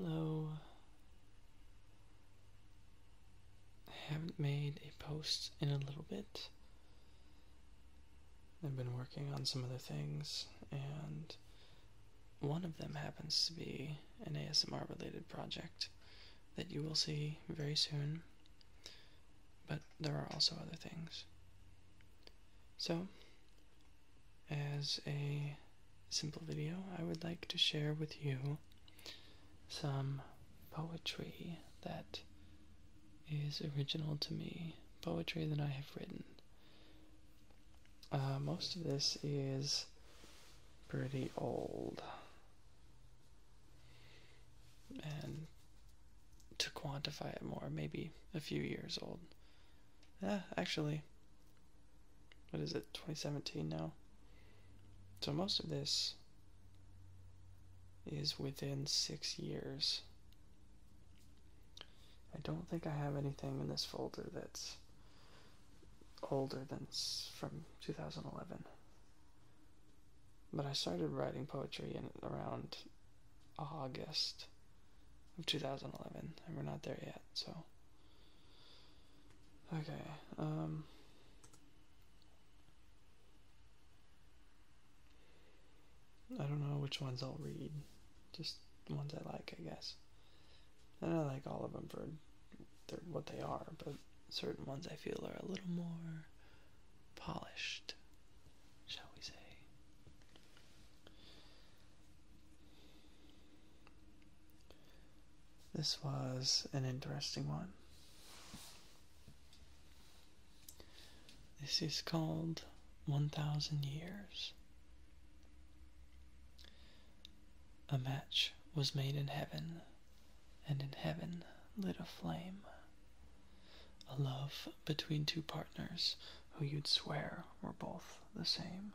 Hello. I haven't made a post in a little bit. I've been working on some other things, and one of them happens to be an ASMR related project that you will see very soon, but there are also other things. So, as a simple video, I would like to share with you some poetry that is original to me, poetry that I have written. Uh, most of this is pretty old. And to quantify it more, maybe a few years old. Yeah, actually, what is it, 2017 now? So most of this is within six years. I don't think I have anything in this folder that's older than from 2011. But I started writing poetry in around August of 2011, and we're not there yet, so. Okay, um. I don't know which ones I'll read. Just ones I like, I guess. And I like all of them for what they are, but certain ones I feel are a little more polished, shall we say. This was an interesting one. This is called 1000 Years. A match was made in heaven, and in heaven lit a flame. A love between two partners who you'd swear were both the same.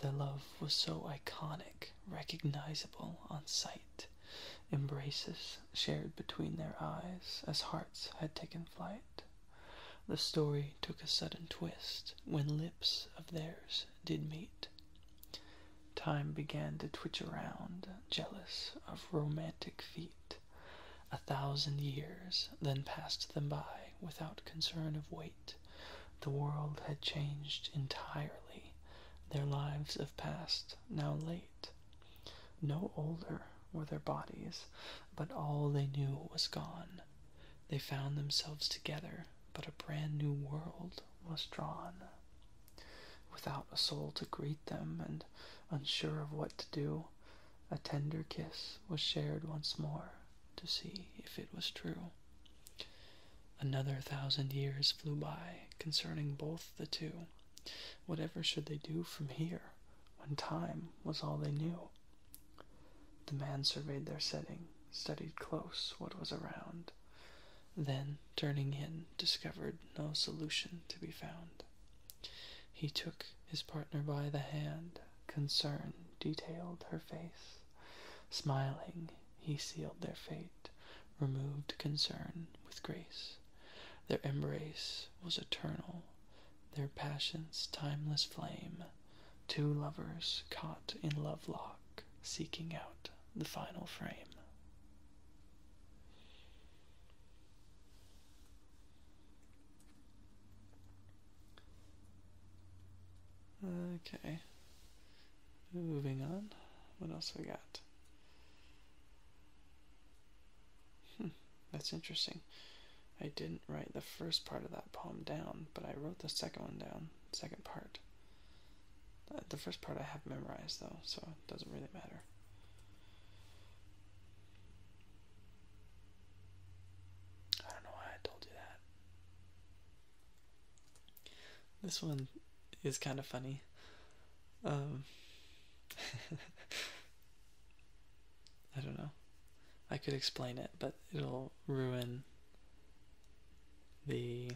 Their love was so iconic, recognizable on sight. Embraces shared between their eyes as hearts had taken flight. The story took a sudden twist when lips of theirs did meet. Time began to twitch around, jealous of romantic feet. A thousand years then passed them by without concern of weight. The world had changed entirely, their lives of past now late. No older were their bodies, but all they knew was gone. They found themselves together, but a brand new world was drawn without a soul to greet them, and unsure of what to do, a tender kiss was shared once more to see if it was true. Another thousand years flew by concerning both the two. Whatever should they do from here, when time was all they knew? The man surveyed their setting, studied close what was around, then, turning in, discovered no solution to be found. He took his partner by the hand, concern detailed her face. Smiling, he sealed their fate, removed concern with grace. Their embrace was eternal, their passion's timeless flame. Two lovers caught in love lock, seeking out the final frame. Okay. Moving on. What else we got? Hmm, that's interesting. I didn't write the first part of that poem down, but I wrote the second one down, second part. Uh, the first part I have memorized though, so it doesn't really matter. I don't know why I told you that. This one is kind of funny. Um, I don't know. I could explain it, but it'll ruin the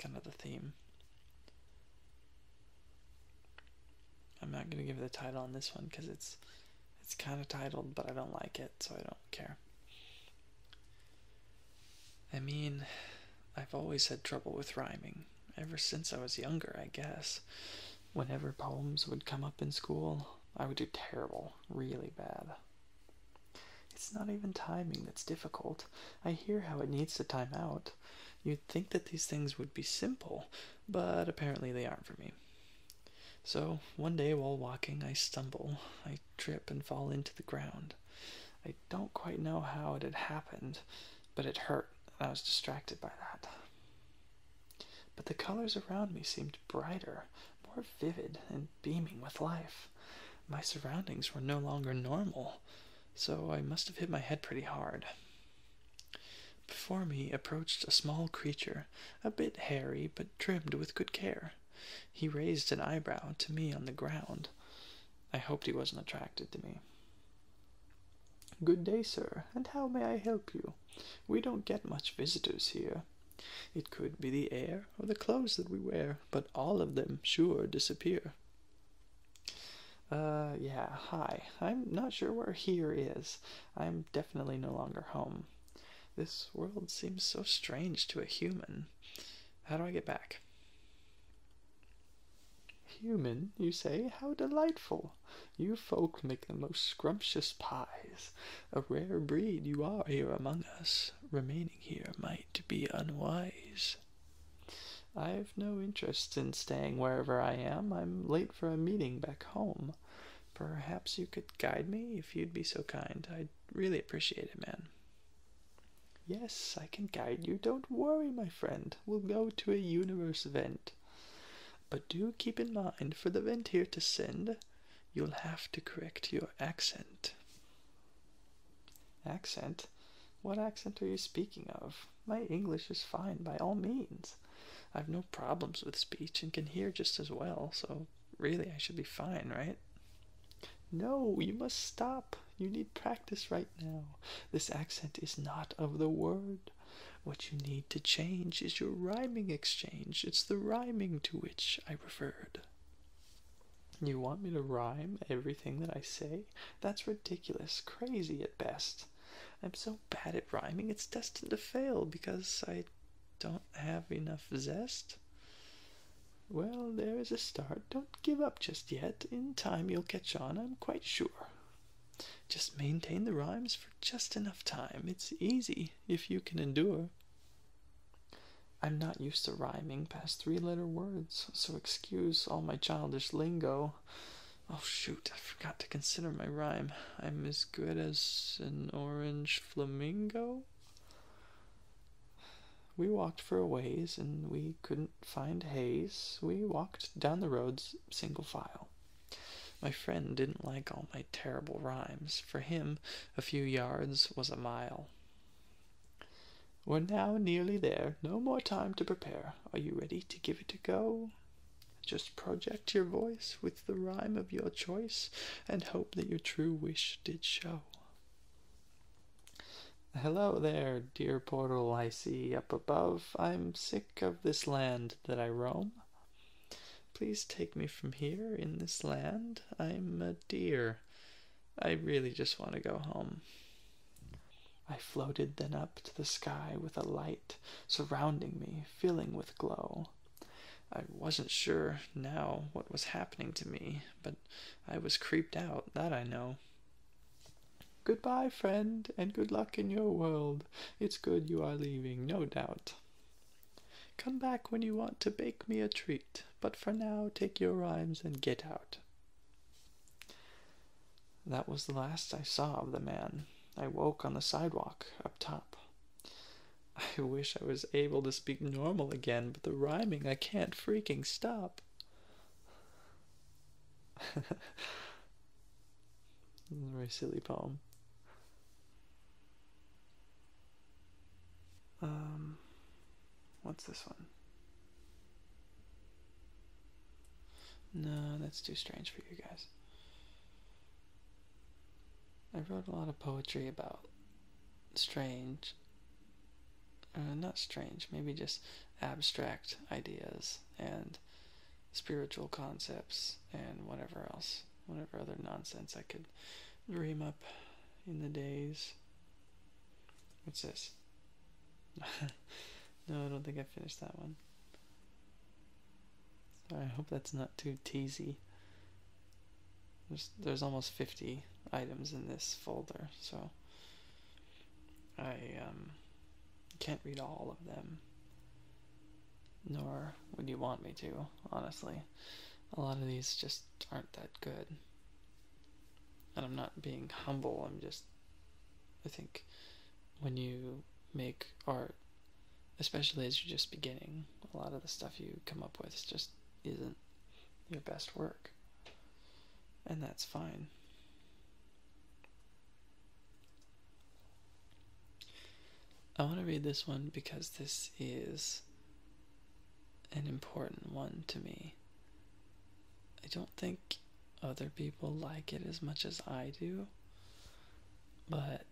kind of the theme. I'm not going to give the title on this one because it's it's kind of titled, but I don't like it, so I don't care. I mean, I've always had trouble with rhyming ever since I was younger, I guess. Whenever poems would come up in school, I would do terrible, really bad. It's not even timing that's difficult. I hear how it needs to time out. You'd think that these things would be simple, but apparently they aren't for me. So, one day while walking, I stumble. I trip and fall into the ground. I don't quite know how it had happened, but it hurt, and I was distracted by that. But the colors around me seemed brighter, vivid, and beaming with life. My surroundings were no longer normal, so I must have hit my head pretty hard. Before me approached a small creature, a bit hairy but trimmed with good care. He raised an eyebrow to me on the ground. I hoped he wasn't attracted to me. Good day, sir, and how may I help you? We don't get much visitors here. It could be the air or the clothes that we wear, but all of them sure disappear. Uh, yeah, hi. I'm not sure where here is. I'm definitely no longer home. This world seems so strange to a human. How do I get back? Human, you say? How delightful! You folk make the most scrumptious pies. A rare breed you are here among us. Remaining here might be unwise. I've no interest in staying wherever I am. I'm late for a meeting back home. Perhaps you could guide me if you'd be so kind. I'd really appreciate it, man. Yes, I can guide you. Don't worry, my friend. We'll go to a universe vent. But do keep in mind, for the vent here to send, you'll have to correct your accent. Accent? What accent are you speaking of? My English is fine by all means. I've no problems with speech and can hear just as well, so really I should be fine, right? No, you must stop. You need practice right now. This accent is not of the word. What you need to change is your rhyming exchange. It's the rhyming to which I referred. You want me to rhyme everything that I say? That's ridiculous, crazy at best. I'm so bad at rhyming, it's destined to fail because I don't have enough zest. Well, there is a start. Don't give up just yet. In time you'll catch on, I'm quite sure. Just maintain the rhymes for just enough time. It's easy if you can endure. I'm not used to rhyming past three letter words, so excuse all my childish lingo. Oh, shoot, I forgot to consider my rhyme. I'm as good as an orange flamingo? We walked for a ways, and we couldn't find Hayes. We walked down the roads single file. My friend didn't like all my terrible rhymes. For him, a few yards was a mile. We're now nearly there. No more time to prepare. Are you ready to give it a go? Just project your voice with the rhyme of your choice and hope that your true wish did show. Hello there, dear portal I see up above. I'm sick of this land that I roam. Please take me from here in this land. I'm a deer. I really just want to go home. I floated then up to the sky with a light surrounding me, filling with glow. I wasn't sure now what was happening to me, but I was creeped out, that I know. Goodbye, friend, and good luck in your world. It's good you are leaving, no doubt. Come back when you want to bake me a treat, but for now take your rhymes and get out. That was the last I saw of the man. I woke on the sidewalk up top. I wish I was able to speak normal again, but the rhyming I can't freaking stop. very silly poem. Um, what's this one? No, that's too strange for you guys. I wrote a lot of poetry about strange, uh, not strange, maybe just abstract ideas and spiritual concepts and whatever else, whatever other nonsense I could dream up in the days. What's this? no, I don't think I finished that one. Sorry, I hope that's not too teasy. There's, there's almost 50 items in this folder, so I um, can't read all of them, nor would you want me to, honestly. A lot of these just aren't that good. And I'm not being humble, I'm just. I think when you make art, especially as you're just beginning, a lot of the stuff you come up with just isn't your best work. And that's fine. I want to read this one because this is an important one to me. I don't think other people like it as much as I do, but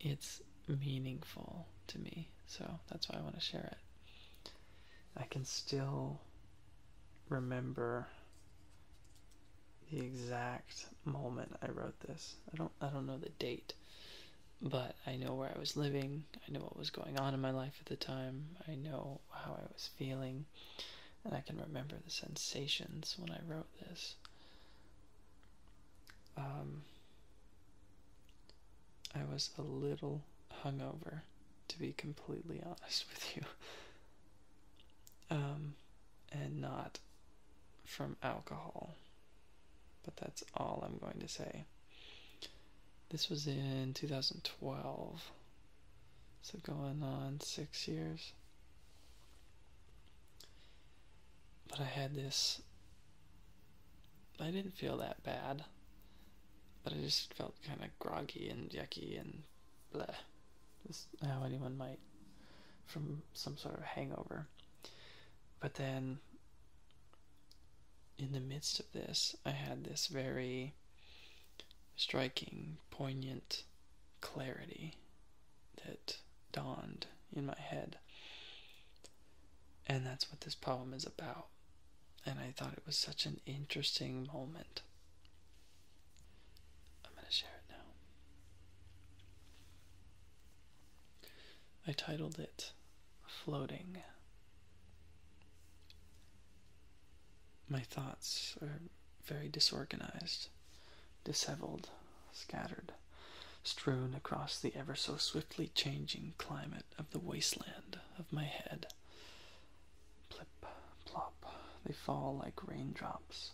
it's meaningful to me, so that's why I want to share it. I can still remember the exact moment I wrote this. I don't I don't know the date, but I know where I was living. I know what was going on in my life at the time. I know how I was feeling, and I can remember the sensations when I wrote this. Um, I was a little hungover, to be completely honest with you, um, and not from alcohol. But that's all I'm going to say. This was in 2012, so going on six years. But I had this. I didn't feel that bad, but I just felt kind of groggy and yucky and blah. Just how anyone might from some sort of hangover. But then, in the midst of this, I had this very striking, poignant clarity that dawned in my head. And that's what this poem is about. And I thought it was such an interesting moment. I'm going to share it now. I titled it Floating. My thoughts are very disorganized disheveled, scattered, strewn across the ever so swiftly changing climate of the wasteland of my head. Plip, plop, they fall like raindrops,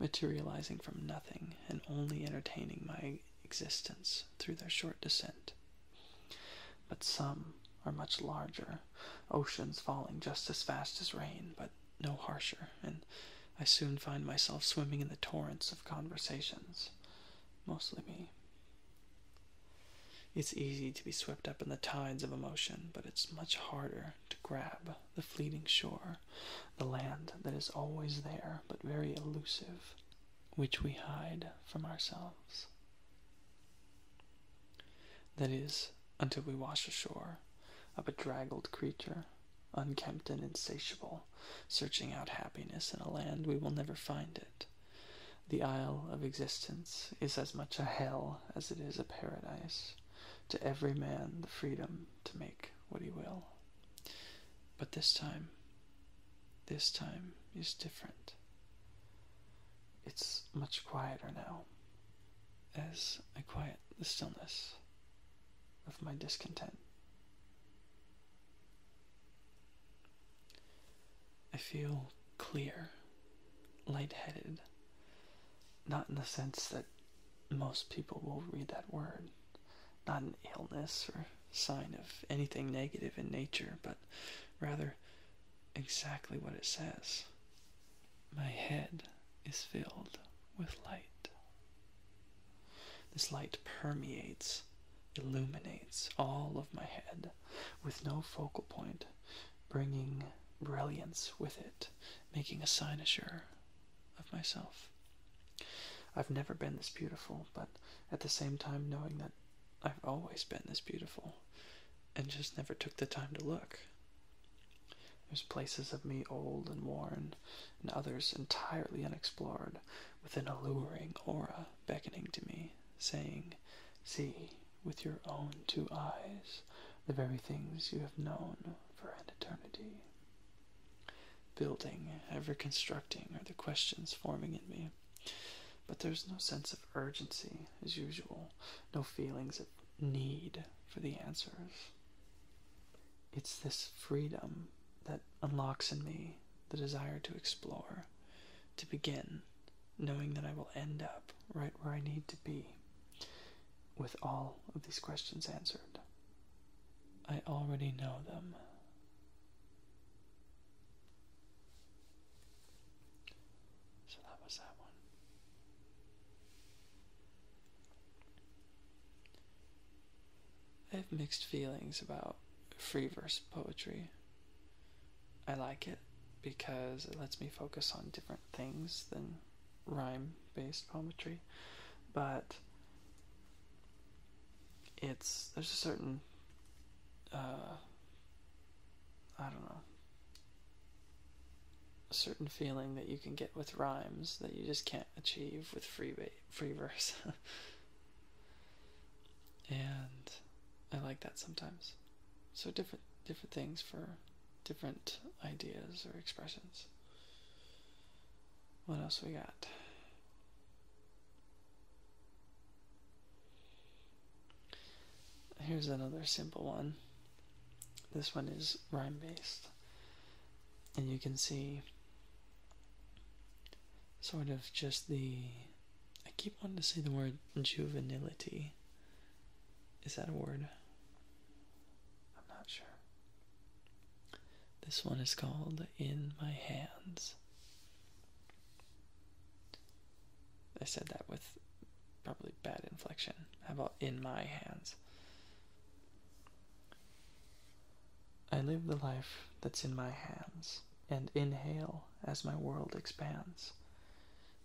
materializing from nothing and only entertaining my existence through their short descent. But some are much larger, oceans falling just as fast as rain, but no harsher, and I soon find myself swimming in the torrents of conversations mostly me. It's easy to be swept up in the tides of emotion, but it's much harder to grab the fleeting shore, the land that is always there but very elusive, which we hide from ourselves. That is, until we wash ashore, a bedraggled creature, unkempt and insatiable, searching out happiness in a land we will never find it the isle of existence is as much a hell as it is a paradise. To every man the freedom to make what he will. But this time, this time is different. It's much quieter now, as I quiet the stillness of my discontent. I feel clear, light-headed not in the sense that most people will read that word. Not an illness or sign of anything negative in nature, but rather exactly what it says. My head is filled with light. This light permeates, illuminates all of my head with no focal point, bringing brilliance with it, making a cynosure of myself. I've never been this beautiful, but at the same time knowing that I've always been this beautiful and just never took the time to look. There's places of me old and worn, and others entirely unexplored, with an alluring aura beckoning to me, saying, See with your own two eyes the very things you have known for an eternity. Building, ever constructing, are the questions forming in me but there's no sense of urgency as usual, no feelings of need for the answers. It's this freedom that unlocks in me the desire to explore, to begin, knowing that I will end up right where I need to be with all of these questions answered. I already know them. So that was that one. I have mixed feelings about free verse poetry. I like it because it lets me focus on different things than rhyme based poetry, but it's there's a certain uh, I don't know a certain feeling that you can get with rhymes that you just can't achieve with free free verse. and I like that sometimes. So different different things for different ideas or expressions. What else we got? Here's another simple one. This one is rhyme based. And you can see sort of just the. I keep wanting to say the word juvenility. Is that a word? I'm not sure. This one is called In My Hands. I said that with probably bad inflection. How about In My Hands? I live the life that's in my hands, and inhale as my world expands.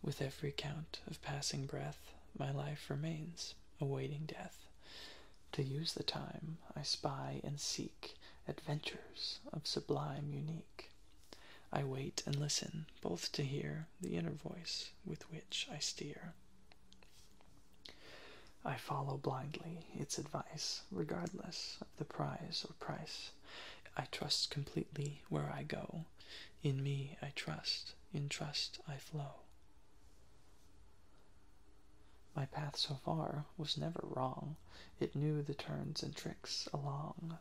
With every count of passing breath, my life remains, awaiting death. To use the time, I spy and seek adventures of sublime unique. I wait and listen, both to hear the inner voice with which I steer. I follow blindly its advice, regardless of the prize or price. I trust completely where I go. In me I trust, in trust I flow. My path so far was never wrong. It knew the turns and tricks along.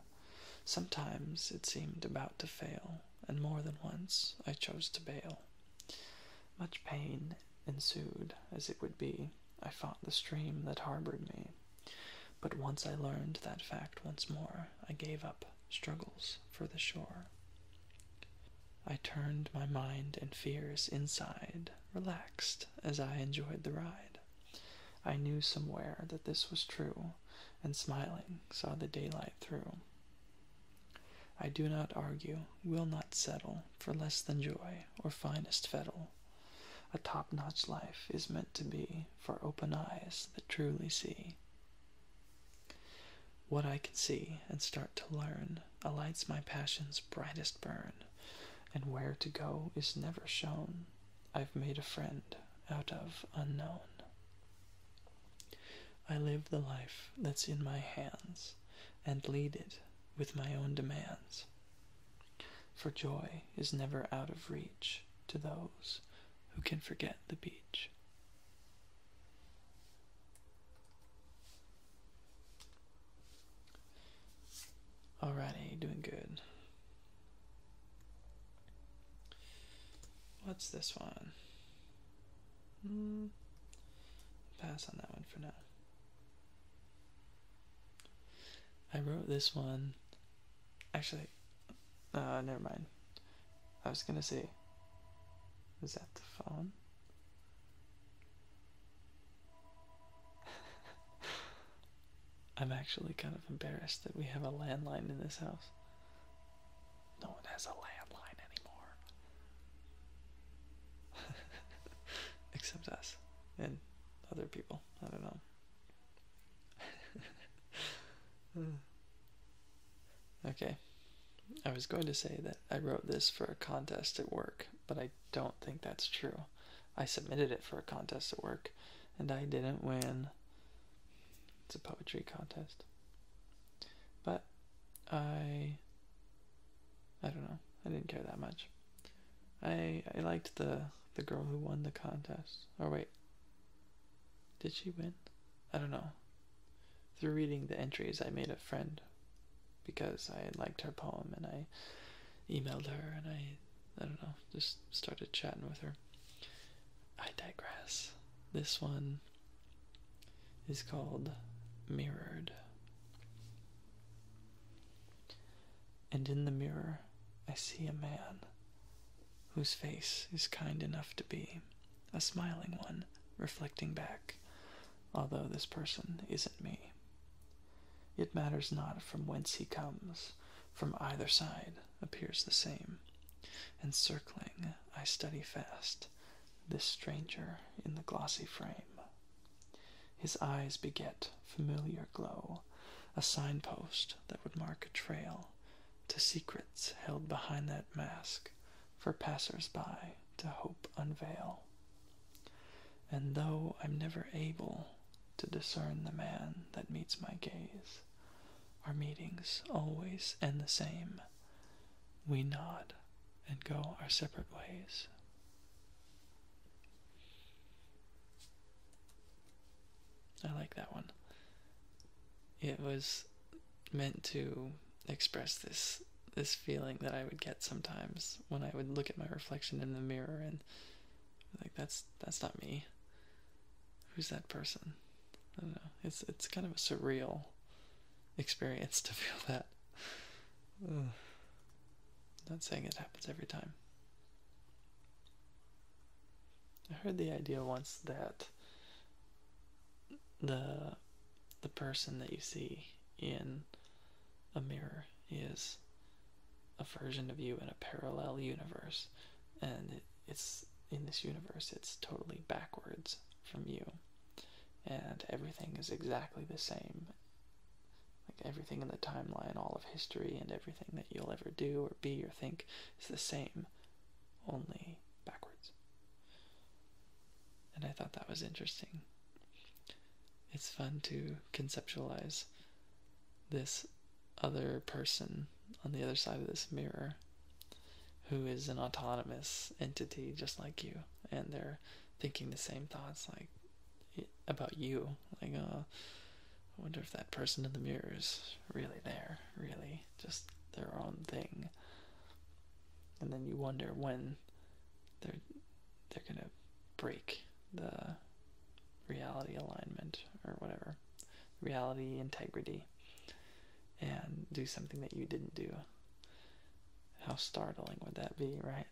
Sometimes it seemed about to fail, and more than once I chose to bail. Much pain ensued, as it would be. I fought the stream that harbored me. But once I learned that fact once more, I gave up struggles for the shore. I turned my mind and fears inside, relaxed as I enjoyed the ride. I knew somewhere that this was true, and smiling saw the daylight through. I do not argue, will not settle for less than joy or finest fettle. A top notch life is meant to be for open eyes that truly see. What I can see and start to learn alights my passion's brightest burn, and where to go is never shown. I've made a friend out of unknown. I live the life that's in my hands and lead it with my own demands. For joy is never out of reach to those who can forget the beach. Alrighty, doing good. What's this one? Hmm. Pass on that one for now. I wrote this one. Actually, uh, never mind. I was gonna say, is that the phone? I'm actually kind of embarrassed that we have a landline in this house. No one has a landline anymore. Except us and other people. I don't know. okay. I was going to say that I wrote this for a contest at work, but I don't think that's true. I submitted it for a contest at work, and I didn't win. It's a poetry contest. But I I don't know. I didn't care that much. I I liked the the girl who won the contest. Or wait. Did she win? I don't know. through reading the entries, I made a friend because I liked her poem and I emailed her and I, I don't know, just started chatting with her. I digress. This one is called Mirrored. And in the mirror, I see a man whose face is kind enough to be a smiling one reflecting back, although this person isn't me. It matters not from whence he comes, from either side appears the same, and circling I study fast this stranger in the glossy frame. His eyes beget familiar glow, a signpost that would mark a trail to secrets held behind that mask for passers-by to hope unveil. And though I'm never able to discern the man that meets my gaze, our meetings always end the same. We nod and go our separate ways. I like that one. It was meant to express this this feeling that I would get sometimes when I would look at my reflection in the mirror and like that's that's not me. Who's that person? I don't know. It's it's kind of a surreal experience to feel that. Ugh. Not saying it happens every time. I heard the idea once that the the person that you see in a mirror is a version of you in a parallel universe and it, it's in this universe it's totally backwards from you and everything is exactly the same everything in the timeline all of history and everything that you'll ever do or be or think is the same only backwards. And i thought that was interesting. It's fun to conceptualize this other person on the other side of this mirror who is an autonomous entity just like you and they're thinking the same thoughts like about you. Like uh I wonder if that person in the mirror is really there really just their own thing and then you wonder when they're they're gonna break the reality alignment or whatever reality integrity and do something that you didn't do. How startling would that be, right?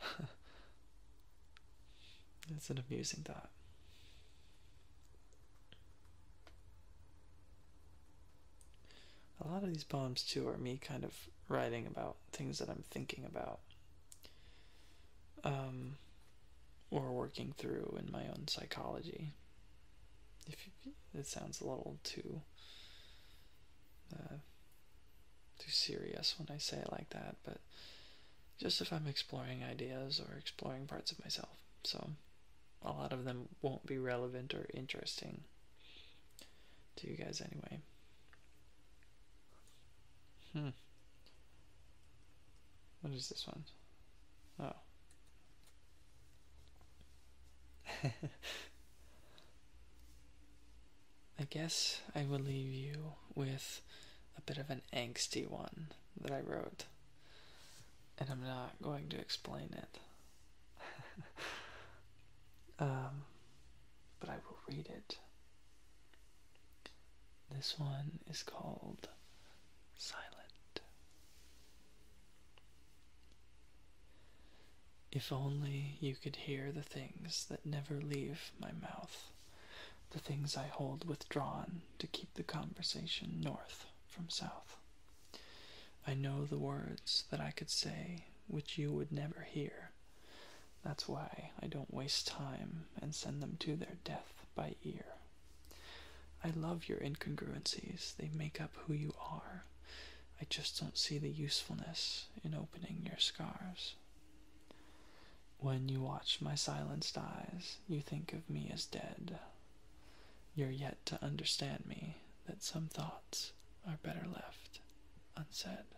it's an amusing thought. A lot of these poems, too, are me kind of writing about things that I'm thinking about. Um, or working through in my own psychology. If you, it sounds a little too uh, too serious when I say it like that, but just if I'm exploring ideas or exploring parts of myself. So a lot of them won't be relevant or interesting to you guys anyway. Hmm. What is this one? Oh. I guess I will leave you with a bit of an angsty one that I wrote. And I'm not going to explain it. um, but I will read it. This one is called Silent. If only you could hear the things that never leave my mouth the things I hold withdrawn to keep the conversation north from south. I know the words that I could say which you would never hear. That's why I don't waste time and send them to their death by ear. I love your incongruencies, they make up who you are. I just don't see the usefulness in opening your scars. When you watch my silenced eyes, you think of me as dead. You're yet to understand me that some thoughts are better left unsaid.